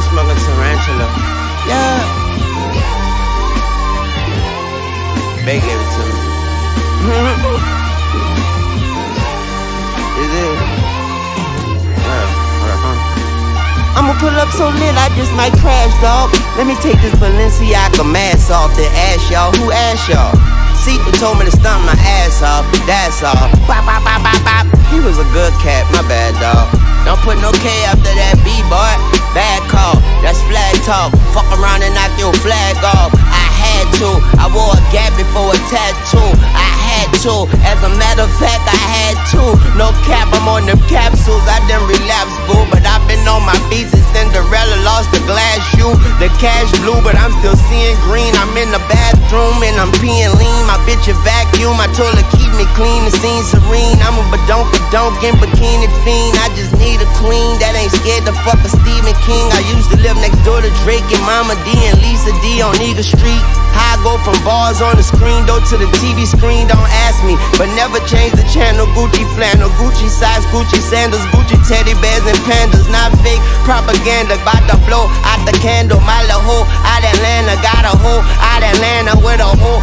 I'm smoking tarantula. Yeah. They gave it to me. it is. Yeah. Uh-huh. I'ma pull up so lit, I just might crash, dog. Let me take this Balenciaga mask off and ask y'all who asked y'all. Satan told me to stomp my ass off, that's all. Ba ba ba ba ba. Talk. Fuck around and knock your flag off. I had to, I wore a gap before a tattoo. I had to, as a matter of fact, I had to. No cap, I'm on them capsules. I didn't relapse, boo. But I've been on my beats since Cinderella lost the glass shoe. The cash blue, but I'm still seeing green. I'm in the bathroom and I'm peeing lean. My bitch a vacuum. Told her keep clean, the scene serene. I'm a badonka donk in bikini fiend. I just need a queen that ain't scared to fuck a Stephen King. I used to live next door to Drake and Mama D and Lisa D on Eagle Street. How I go from bars on the screen door to the TV screen, don't ask me. But never change the channel. Gucci flannel, Gucci size, Gucci sandals, Gucci teddy bears and pandas. Not fake propaganda, bout to blow out the candle. My little hoe out Atlanta, got a hoe out Atlanta with a hoe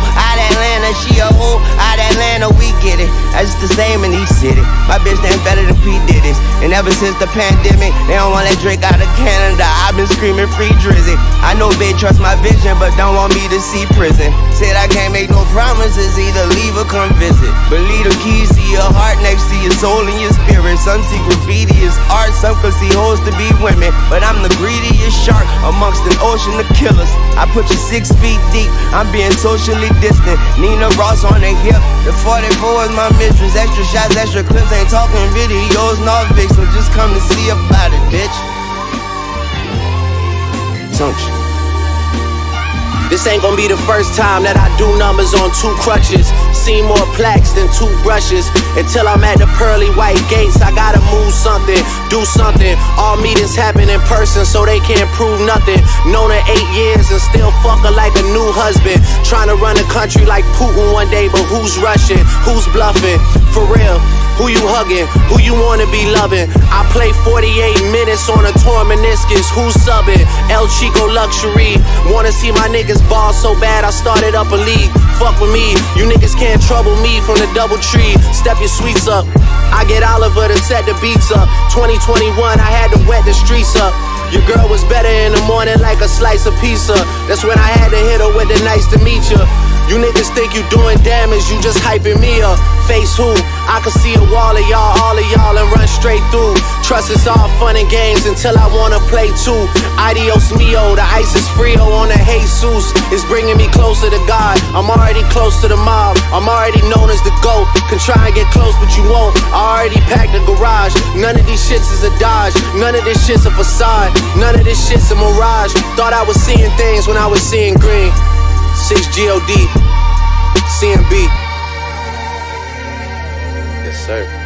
That's the same in each city. My bitch ain't better than P. Diddy's. And ever since the pandemic, they don't want that Drake out of Canada. I've been screaming free Drizzy. I know they trust my vision, but don't want me to see prison. Said I can't make no promises, either leave or come visit. But leave the keys to your heart next to your soul and your spirit. Some see graffiti as art, some could see hoes to be women. But I'm the greediest shark amongst an ocean of killers. I put you six feet deep, I'm being socially distant. Nina Ross on the hip, the 44 is my mistress. Extra shots, extra clips, ain't talking videos, no Vic, so just come to see about it, bitch. Don't you? This ain't gonna be the first time that I do numbers on two crutches. See more plaques than two brushes. Until I'm at the pearly white gates, I gotta move something, do something. All meetings happen in person, so they can't prove nothing. Known her eight years and still fuck her like a new husband. Trying to run a country like Putin one day, but who's rushing? Who's bluffing? For real. Who you hugging? Who you wanna be loving? I play 48 minutes on a torn meniscus. Who's subbing? El Chico Luxury. Wanna see my niggas ball so bad I started up a league. Fuck with me. You niggas can't trouble me from the double tree. Step your sweets up. I get Oliver to set the beats up. 2021, I had to wet the streets up. Your girl was better in the morning like a slice of pizza. That's when I had to hit her with the nice to meet you. You niggas think you doing damage, you just hyping me up. Face who? I can see a wall of y'all, all of y'all, and run straight through. Trust it's all fun and games until I wanna play too. Adios mio, the ice is frio on the Jesus. It's bringing me closer to God. I'm already close to the mob. I'm already known as the GOAT. Can try and get close, but you won't. I already packed the garage. None of these shits is a dodge. None of this shit's a facade. None of this shit's a mirage. Thought I was seeing things when I was seeing green. 6 GOD, CMB. Yes, sir.